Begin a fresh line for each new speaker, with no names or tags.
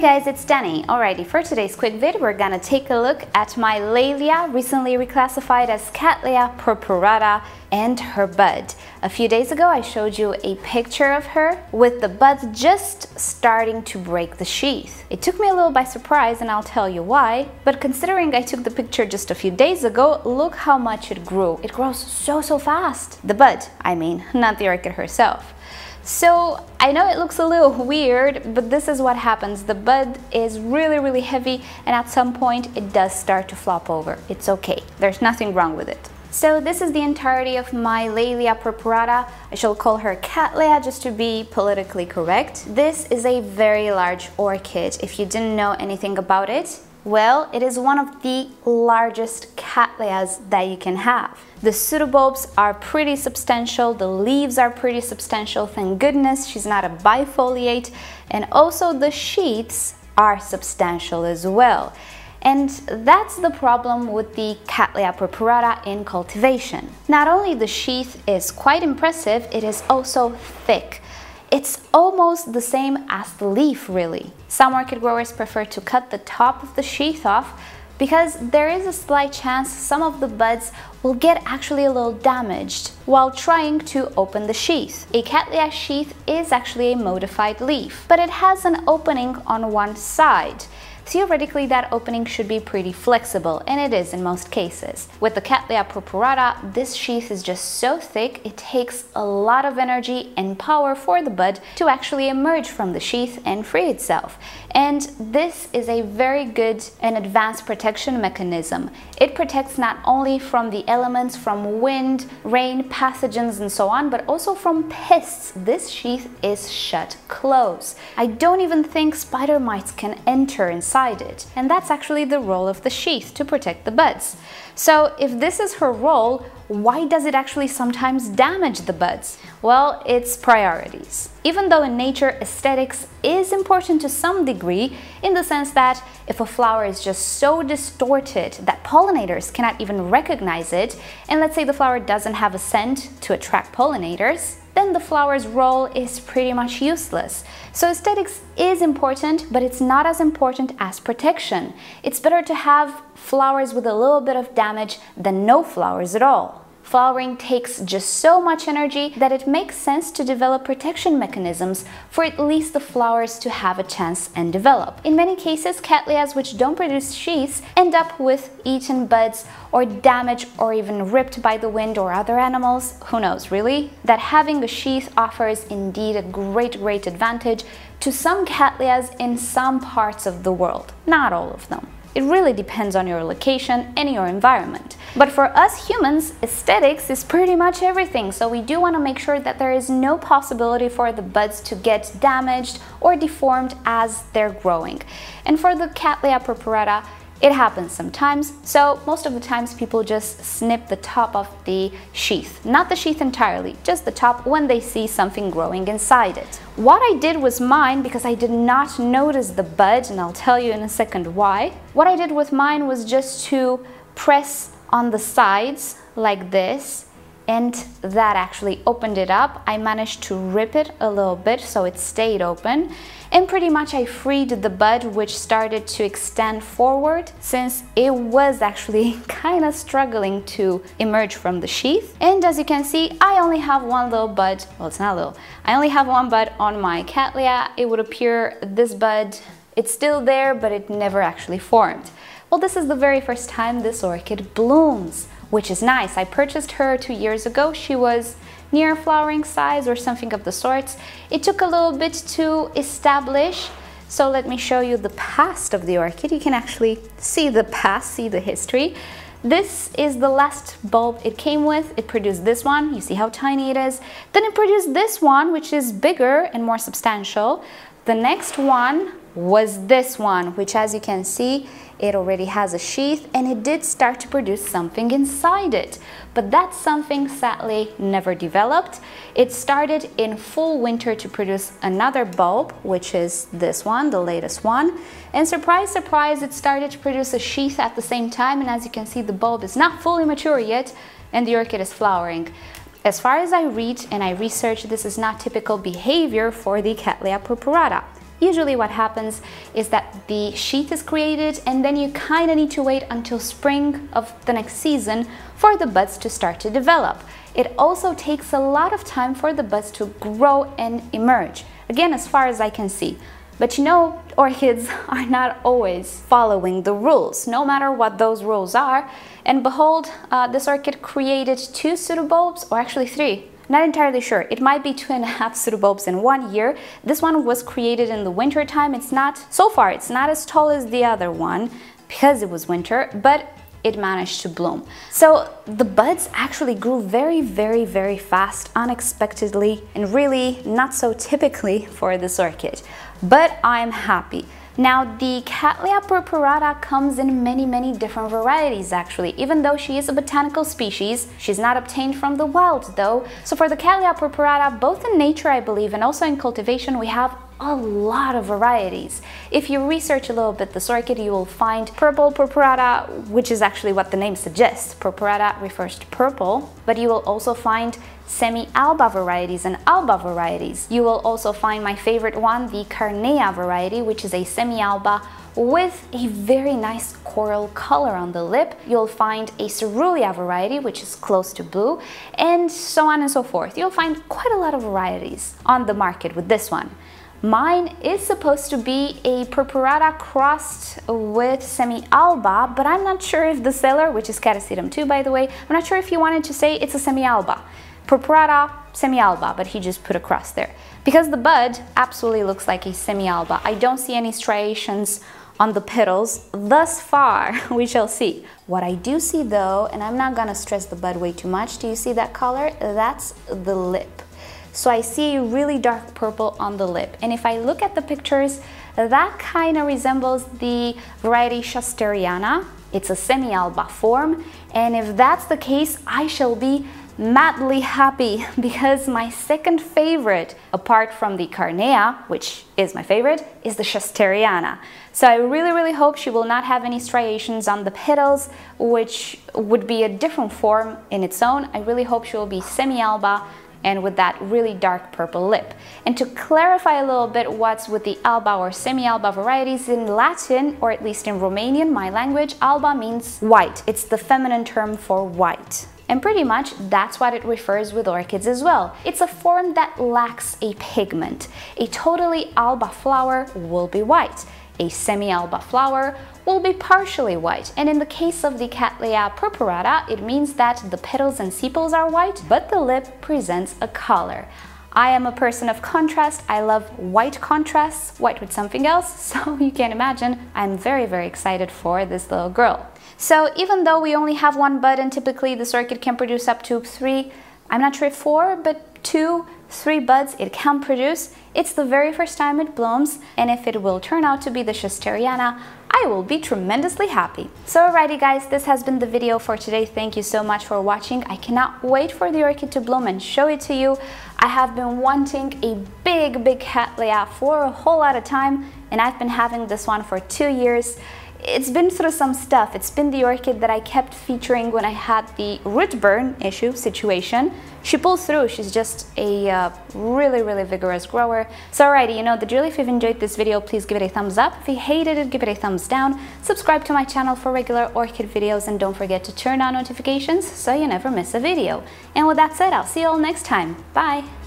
Hey guys, it's Danny. Alrighty, for today's quick vid, we're gonna take a look at my Laelia, recently reclassified as Cattleya purpurata, and her bud. A few days ago, I showed you a picture of her with the buds just starting to break the sheath. It took me a little by surprise and I'll tell you why, but considering I took the picture just a few days ago, look how much it grew. It grows so, so fast. The bud, I mean, not the orchid herself. So I know it looks a little weird, but this is what happens. The bud is really, really heavy and at some point it does start to flop over. It's okay. There's nothing wrong with it. So this is the entirety of my Laelia purpurata. I shall call her Cattleya just to be politically correct. This is a very large orchid. If you didn't know anything about it, well, it is one of the largest cattleyas that you can have. The pseudobulbs are pretty substantial, the leaves are pretty substantial, thank goodness she's not a bifoliate, and also the sheaths are substantial as well. And that's the problem with the Cattleya purpurata in cultivation. Not only the sheath is quite impressive, it is also thick. It's almost the same as the leaf really. Some orchid growers prefer to cut the top of the sheath off because there is a slight chance some of the buds will get actually a little damaged while trying to open the sheath. A Cattleya sheath is actually a modified leaf, but it has an opening on one side. Theoretically, that opening should be pretty flexible, and it is in most cases. With the Cattleya purpurata, this sheath is just so thick, it takes a lot of energy and power for the bud to actually emerge from the sheath and free itself. And this is a very good and advanced protection mechanism. It protects not only from the elements from wind, rain, pathogens and so on, but also from pests. This sheath is shut close. I don't even think spider mites can enter inside it. And that's actually the role of the sheath, to protect the buds. So if this is her role, why does it actually sometimes damage the buds? Well, it's priorities. Even though in nature aesthetics is important to some degree, in the sense that if a flower is just so distorted that pollinators cannot even recognize it, and let's say the flower doesn't have a scent to attract pollinators, then the flower's role is pretty much useless. So aesthetics is important, but it's not as important as protection. It's better to have flowers with a little bit of damage than no flowers at all. Flowering takes just so much energy that it makes sense to develop protection mechanisms for at least the flowers to have a chance and develop. In many cases, cattleyas which don't produce sheaths end up with eaten buds or damaged or even ripped by the wind or other animals. Who knows, really? That having a sheath offers indeed a great, great advantage to some cattleyas in some parts of the world, not all of them. It really depends on your location and your environment. But for us humans, aesthetics is pretty much everything, so we do want to make sure that there is no possibility for the buds to get damaged or deformed as they're growing. And for the Cattleya purpurata, it happens sometimes, so most of the times people just snip the top of the sheath. Not the sheath entirely, just the top when they see something growing inside it. What I did was mine, because I did not notice the bud, and I'll tell you in a second why. What I did with mine was just to press on the sides like this and that actually opened it up. I managed to rip it a little bit so it stayed open and pretty much I freed the bud which started to extend forward since it was actually kind of struggling to emerge from the sheath. And as you can see, I only have one little bud, well it's not little, I only have one bud on my Cattleya. It would appear this bud, it's still there but it never actually formed. Well, this is the very first time this orchid blooms which is nice. I purchased her two years ago. She was near flowering size or something of the sorts. It took a little bit to establish. So let me show you the past of the orchid. You can actually see the past, see the history. This is the last bulb it came with. It produced this one. You see how tiny it is. Then it produced this one, which is bigger and more substantial. The next one was this one, which as you can see, it already has a sheath and it did start to produce something inside it. But that something sadly never developed. It started in full winter to produce another bulb, which is this one, the latest one. And surprise, surprise, it started to produce a sheath at the same time. And as you can see, the bulb is not fully mature yet and the orchid is flowering. As far as I read and I research, this is not typical behavior for the Cattleya purpurata. Usually what happens is that the sheath is created and then you kind of need to wait until spring of the next season for the buds to start to develop. It also takes a lot of time for the buds to grow and emerge. Again, as far as I can see. But you know, orchids are not always following the rules, no matter what those rules are. And behold, uh, this orchid created two pseudobulbs, or actually three. Not entirely sure. It might be two and a half pseudobulbs in one year. This one was created in the winter time. It's not, so far, it's not as tall as the other one because it was winter, but it managed to bloom. So the buds actually grew very, very, very fast, unexpectedly, and really not so typically for this orchid. But I'm happy. Now the Cattleya purpurata comes in many many different varieties actually. Even though she is a botanical species, she's not obtained from the wild though. So for the Cattleya purpurata, both in nature I believe and also in cultivation we have a lot of varieties. If you research a little bit this orchid, you will find purple purpurata, which is actually what the name suggests. Purpurata refers to purple, but you will also find semi-alba varieties and alba varieties. You will also find my favorite one, the Carnea variety, which is a semi-alba with a very nice coral color on the lip. You'll find a Cerulean variety, which is close to blue, and so on and so forth. You'll find quite a lot of varieties on the market with this one. Mine is supposed to be a purpurata crossed with semi-alba, but I'm not sure if the seller, which is Catasetum 2 by the way, I'm not sure if he wanted to say it's a semi-alba. Purpurata semi-alba, but he just put a cross there. Because the bud absolutely looks like a semi-alba. I don't see any striations on the petals thus far, we shall see. What I do see though, and I'm not gonna stress the bud way too much, do you see that color? That's the lip. So I see a really dark purple on the lip. And if I look at the pictures, that kind of resembles the variety Schusteriana. It's a semi-alba form. And if that's the case, I shall be madly happy because my second favorite, apart from the Carnea, which is my favorite, is the Schusteriana. So I really, really hope she will not have any striations on the petals, which would be a different form in its own. I really hope she will be semi-alba and with that really dark purple lip. And to clarify a little bit what's with the alba or semi-alba varieties in Latin, or at least in Romanian, my language, alba means white. It's the feminine term for white. And pretty much that's what it refers with orchids as well. It's a form that lacks a pigment. A totally alba flower will be white. A semi-alba flower will be partially white, and in the case of the Cattleya purpurata, it means that the petals and sepals are white, but the lip presents a color. I am a person of contrast. I love white contrasts, white with something else, so you can imagine I'm very, very excited for this little girl. So even though we only have one bud and typically this orchid can produce up to three, I'm not sure if four, but two, three buds it can produce. It's the very first time it blooms, and if it will turn out to be the Schusteriana, I will be tremendously happy. So alrighty guys, this has been the video for today. Thank you so much for watching. I cannot wait for the orchid to bloom and show it to you. I have been wanting a big, big Cattleya for a whole lot of time, and I've been having this one for two years. It's been through some stuff. It's been the orchid that I kept featuring when I had the root burn issue situation. She pulls through. She's just a uh, really, really vigorous grower. So alrighty, you know the drill. If you've enjoyed this video, please give it a thumbs up. If you hated it, give it a thumbs down. Subscribe to my channel for regular orchid videos and don't forget to turn on notifications so you never miss a video. And with that said, I'll see you all next time. Bye!